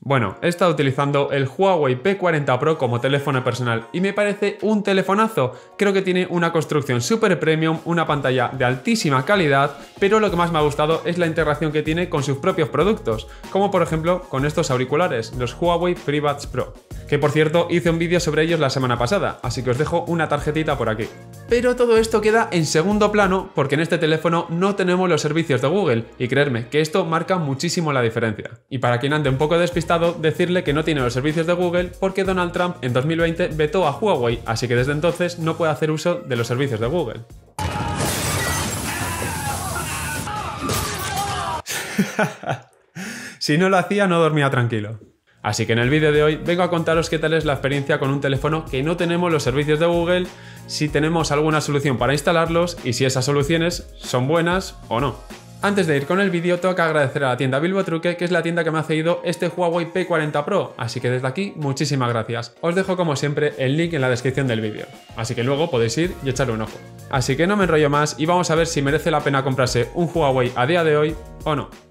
Bueno, he estado utilizando el Huawei P40 Pro como teléfono personal y me parece un telefonazo. Creo que tiene una construcción super premium, una pantalla de altísima calidad, pero lo que más me ha gustado es la integración que tiene con sus propios productos, como por ejemplo con estos auriculares, los Huawei FreeBuds Pro. Que por cierto hice un vídeo sobre ellos la semana pasada, así que os dejo una tarjetita por aquí. Pero todo esto queda en segundo plano porque en este teléfono no tenemos los servicios de Google y creerme que esto marca muchísimo la diferencia. Y para quien ande un poco despistado, decirle que no tiene los servicios de Google porque Donald Trump en 2020 vetó a Huawei, así que desde entonces no puede hacer uso de los servicios de Google. si no lo hacía no dormía tranquilo. Así que en el vídeo de hoy vengo a contaros qué tal es la experiencia con un teléfono que no tenemos los servicios de Google, si tenemos alguna solución para instalarlos y si esas soluciones son buenas o no. Antes de ir con el vídeo, tengo que agradecer a la tienda Bilbo Truque, que es la tienda que me ha cedido este Huawei P40 Pro, así que desde aquí, muchísimas gracias. Os dejo como siempre el link en la descripción del vídeo, así que luego podéis ir y echarle un ojo. Así que no me enrollo más y vamos a ver si merece la pena comprarse un Huawei a día de hoy o no.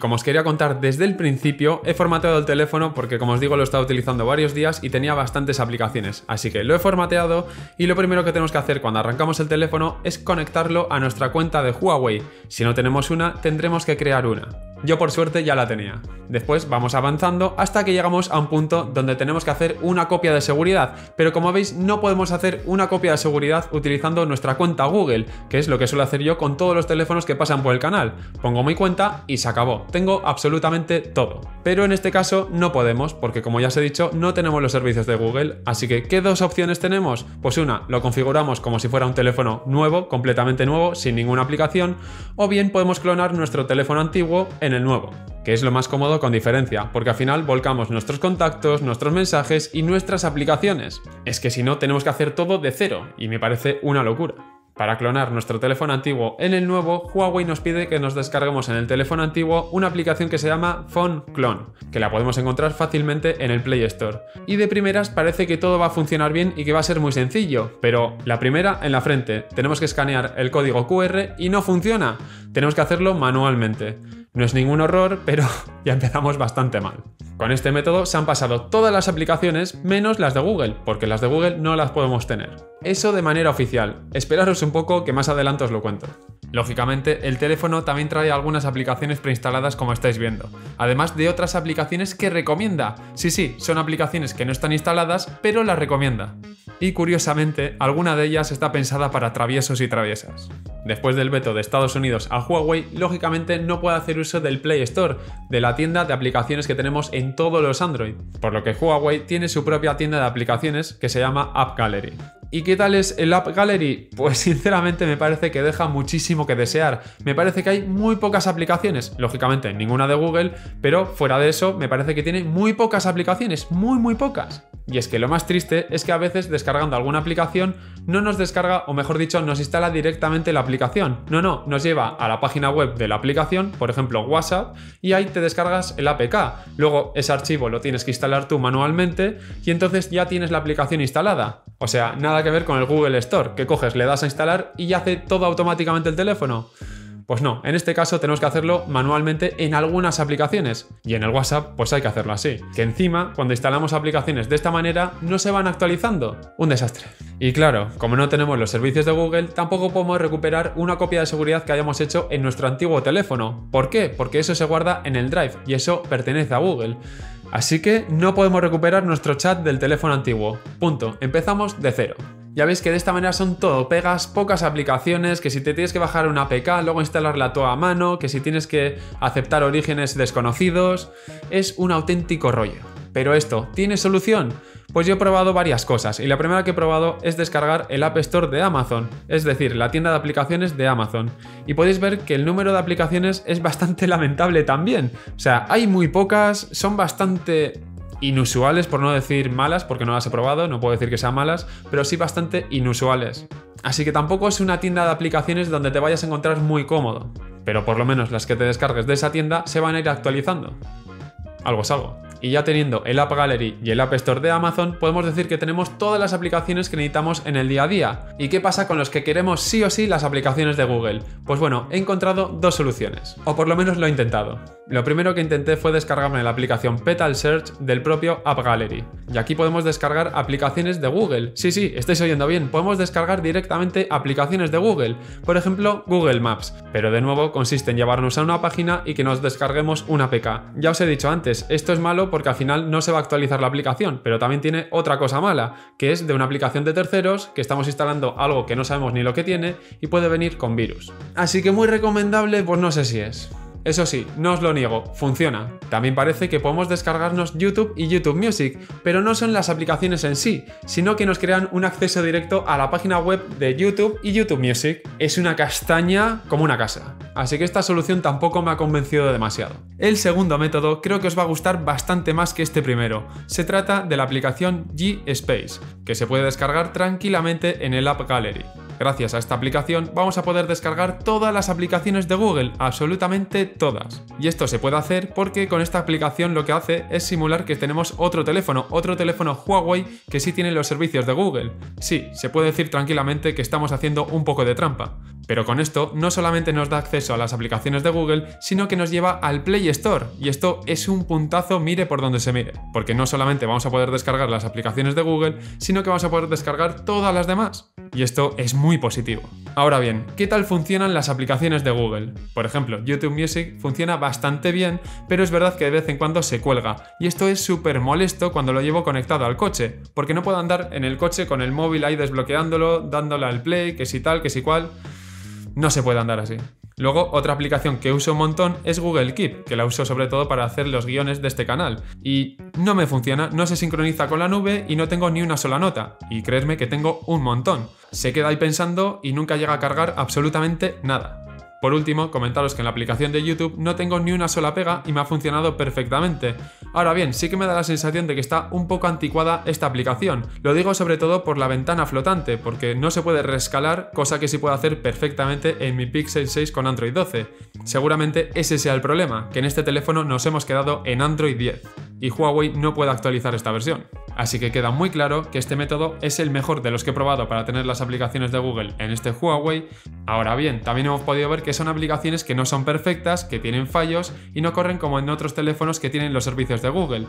Como os quería contar desde el principio, he formateado el teléfono porque como os digo lo he estado utilizando varios días y tenía bastantes aplicaciones, así que lo he formateado y lo primero que tenemos que hacer cuando arrancamos el teléfono es conectarlo a nuestra cuenta de Huawei. Si no tenemos una, tendremos que crear una. Yo por suerte ya la tenía. Después vamos avanzando hasta que llegamos a un punto donde tenemos que hacer una copia de seguridad, pero como veis no podemos hacer una copia de seguridad utilizando nuestra cuenta Google, que es lo que suelo hacer yo con todos los teléfonos que pasan por el canal. Pongo mi cuenta y se acabó. Tengo absolutamente todo. Pero en este caso no podemos, porque como ya os he dicho, no tenemos los servicios de Google, así que ¿qué dos opciones tenemos? Pues una, lo configuramos como si fuera un teléfono nuevo, completamente nuevo, sin ninguna aplicación, o bien podemos clonar nuestro teléfono antiguo en el nuevo, que es lo más cómodo con diferencia, porque al final volcamos nuestros contactos, nuestros mensajes y nuestras aplicaciones. Es que si no tenemos que hacer todo de cero, y me parece una locura. Para clonar nuestro teléfono antiguo en el nuevo, Huawei nos pide que nos descarguemos en el teléfono antiguo una aplicación que se llama Phone Clone, que la podemos encontrar fácilmente en el Play Store. Y de primeras parece que todo va a funcionar bien y que va a ser muy sencillo, pero la primera en la frente, tenemos que escanear el código QR y no funciona, tenemos que hacerlo manualmente. No es ningún horror, pero ya empezamos bastante mal. Con este método se han pasado todas las aplicaciones menos las de Google, porque las de Google no las podemos tener. Eso de manera oficial. Esperaros un poco que más adelante os lo cuento. Lógicamente, el teléfono también trae algunas aplicaciones preinstaladas como estáis viendo, además de otras aplicaciones que recomienda. Sí, sí, son aplicaciones que no están instaladas, pero las recomienda. Y curiosamente, alguna de ellas está pensada para traviesos y traviesas. Después del veto de Estados Unidos a Huawei, lógicamente no puede hacer uso del Play Store, de la tienda de aplicaciones que tenemos en todos los Android, por lo que Huawei tiene su propia tienda de aplicaciones que se llama App Gallery. ¿Y qué tal es el App Gallery? Pues sinceramente me parece que deja muchísimo que desear. Me parece que hay muy pocas aplicaciones, lógicamente ninguna de Google, pero fuera de eso me parece que tiene muy pocas aplicaciones, muy muy pocas. Y es que lo más triste es que a veces descargando alguna aplicación no nos descarga, o mejor dicho, nos instala directamente la aplicación. No, no, nos lleva a la página web de la aplicación, por ejemplo WhatsApp, y ahí te descargas el APK. Luego ese archivo lo tienes que instalar tú manualmente y entonces ya tienes la aplicación instalada. O sea, nada que ver con el Google Store, que coges, le das a instalar y ya hace todo automáticamente el teléfono. Pues no, en este caso tenemos que hacerlo manualmente en algunas aplicaciones y en el WhatsApp pues hay que hacerlo así. Que encima, cuando instalamos aplicaciones de esta manera, no se van actualizando. Un desastre. Y claro, como no tenemos los servicios de Google, tampoco podemos recuperar una copia de seguridad que hayamos hecho en nuestro antiguo teléfono. ¿Por qué? Porque eso se guarda en el Drive y eso pertenece a Google. Así que no podemos recuperar nuestro chat del teléfono antiguo. Punto. Empezamos de cero. Ya veis que de esta manera son todo pegas, pocas aplicaciones, que si te tienes que bajar una APK, luego instalarla toda a mano, que si tienes que aceptar orígenes desconocidos, es un auténtico rollo. Pero esto, ¿tiene solución? Pues yo he probado varias cosas y la primera que he probado es descargar el App Store de Amazon, es decir, la tienda de aplicaciones de Amazon. Y podéis ver que el número de aplicaciones es bastante lamentable también. O sea, hay muy pocas, son bastante inusuales, por no decir malas, porque no las he probado, no puedo decir que sean malas, pero sí bastante inusuales. Así que tampoco es una tienda de aplicaciones donde te vayas a encontrar muy cómodo, pero por lo menos las que te descargues de esa tienda se van a ir actualizando. Algo es algo. Y ya teniendo el App Gallery y el App Store de Amazon, podemos decir que tenemos todas las aplicaciones que necesitamos en el día a día. ¿Y qué pasa con los que queremos sí o sí las aplicaciones de Google? Pues bueno, he encontrado dos soluciones, o por lo menos lo he intentado. Lo primero que intenté fue descargarme la aplicación Petal Search del propio App Gallery. Y aquí podemos descargar aplicaciones de Google. Sí, sí, estáis oyendo bien, podemos descargar directamente aplicaciones de Google. Por ejemplo, Google Maps. Pero de nuevo consiste en llevarnos a una página y que nos descarguemos una APK. Ya os he dicho antes, esto es malo porque al final no se va a actualizar la aplicación, pero también tiene otra cosa mala, que es de una aplicación de terceros que estamos instalando algo que no sabemos ni lo que tiene y puede venir con virus. Así que muy recomendable, pues no sé si es. Eso sí, no os lo niego, funciona. También parece que podemos descargarnos YouTube y YouTube Music, pero no son las aplicaciones en sí, sino que nos crean un acceso directo a la página web de YouTube y YouTube Music. Es una castaña como una casa. Así que esta solución tampoco me ha convencido demasiado. El segundo método creo que os va a gustar bastante más que este primero. Se trata de la aplicación G-Space, que se puede descargar tranquilamente en el App Gallery. Gracias a esta aplicación vamos a poder descargar todas las aplicaciones de Google, absolutamente todas. Y esto se puede hacer porque con esta aplicación lo que hace es simular que tenemos otro teléfono, otro teléfono Huawei que sí tiene los servicios de Google. Sí, se puede decir tranquilamente que estamos haciendo un poco de trampa. Pero con esto no solamente nos da acceso a las aplicaciones de Google, sino que nos lleva al Play Store. Y esto es un puntazo mire por donde se mire. Porque no solamente vamos a poder descargar las aplicaciones de Google, sino que vamos a poder descargar todas las demás. Y esto es muy positivo. Ahora bien, ¿qué tal funcionan las aplicaciones de Google? Por ejemplo, YouTube Music funciona bastante bien, pero es verdad que de vez en cuando se cuelga. Y esto es súper molesto cuando lo llevo conectado al coche, porque no puedo andar en el coche con el móvil ahí desbloqueándolo, dándole al play, que si tal, que si cual. No se puede andar así. Luego, otra aplicación que uso un montón es Google Keep, que la uso sobre todo para hacer los guiones de este canal. Y no me funciona, no se sincroniza con la nube y no tengo ni una sola nota. Y creedme que tengo un montón. Se queda ahí pensando y nunca llega a cargar absolutamente nada. Por último, comentaros que en la aplicación de YouTube no tengo ni una sola pega y me ha funcionado perfectamente. Ahora bien, sí que me da la sensación de que está un poco anticuada esta aplicación. Lo digo sobre todo por la ventana flotante, porque no se puede rescalar, cosa que sí puedo hacer perfectamente en mi Pixel 6 con Android 12. Seguramente ese sea el problema, que en este teléfono nos hemos quedado en Android 10 y Huawei no puede actualizar esta versión. Así que queda muy claro que este método es el mejor de los que he probado para tener las aplicaciones de Google en este Huawei. Ahora bien, también hemos podido ver que son aplicaciones que no son perfectas, que tienen fallos y no corren como en otros teléfonos que tienen los servicios de Google.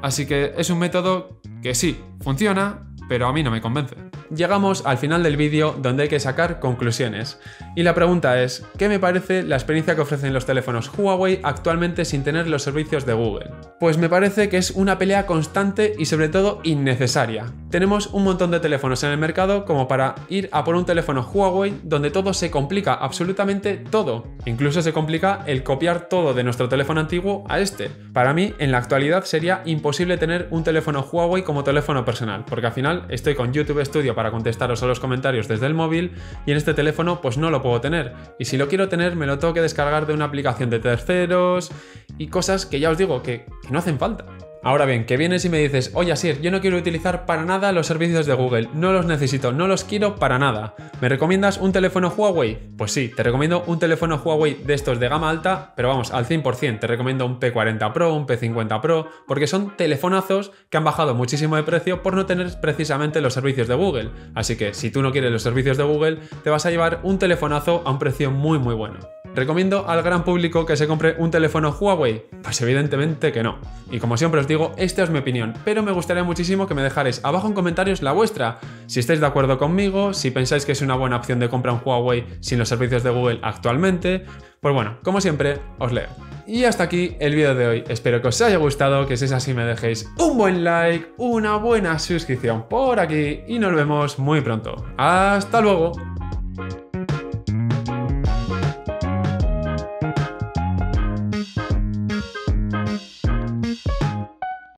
Así que es un método que sí, funciona, pero a mí no me convence. Llegamos al final del vídeo donde hay que sacar conclusiones. Y la pregunta es, ¿qué me parece la experiencia que ofrecen los teléfonos Huawei actualmente sin tener los servicios de Google? Pues me parece que es una pelea constante y sobre todo innecesaria. Tenemos un montón de teléfonos en el mercado como para ir a por un teléfono Huawei donde todo se complica, absolutamente todo. Incluso se complica el copiar todo de nuestro teléfono antiguo a este. Para mí, en la actualidad sería imposible tener un teléfono Huawei como teléfono personal, porque al final estoy con YouTube Studio para contestaros a los comentarios desde el móvil y en este teléfono pues no lo puedo tener. Y si lo quiero tener me lo tengo que descargar de una aplicación de terceros y cosas que ya os digo que, que no hacen falta. Ahora bien, que vienes y me dices, oye Asir, yo no quiero utilizar para nada los servicios de Google, no los necesito, no los quiero para nada. ¿Me recomiendas un teléfono Huawei? Pues sí, te recomiendo un teléfono Huawei de estos de gama alta, pero vamos, al 100%, te recomiendo un P40 Pro, un P50 Pro, porque son telefonazos que han bajado muchísimo de precio por no tener precisamente los servicios de Google. Así que si tú no quieres los servicios de Google, te vas a llevar un telefonazo a un precio muy muy bueno. ¿Recomiendo al gran público que se compre un teléfono Huawei? Pues evidentemente que no. Y como siempre os digo, esta es mi opinión, pero me gustaría muchísimo que me dejarais abajo en comentarios la vuestra. Si estáis de acuerdo conmigo, si pensáis que es una buena opción de comprar un Huawei sin los servicios de Google actualmente, pues bueno, como siempre, os leo. Y hasta aquí el vídeo de hoy. Espero que os haya gustado, que si es así me dejéis un buen like, una buena suscripción por aquí y nos vemos muy pronto. ¡Hasta luego!